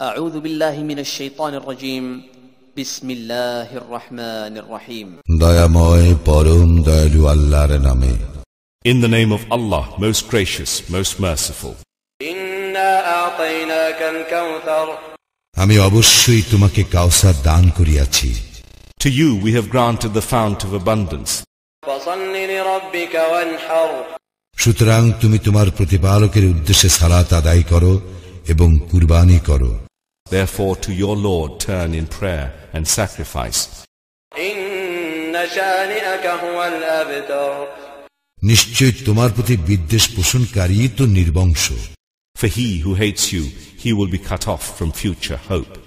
أعوذ بالله من الشيطان الرجيم بسم الله الرحمن الرحيم দয়াময় পরম দয়ালু আল্লাহর নামে In the name of Allah, most gracious, most merciful. إنا أعطيناك الكوثر আমি অবশ্যই তোমাকে কাউসার দান করিয়াছি To you we have granted the fount of abundance. فصل لربك وانحر সুতরাং তুমি তোমার প্রতিপালকের উদ্দেশ্যে সালাত আদায় করো এবং কুরবানি করো Therefore to your Lord turn in prayer and sacrifice. For he who hates you, he will be cut off from future hope.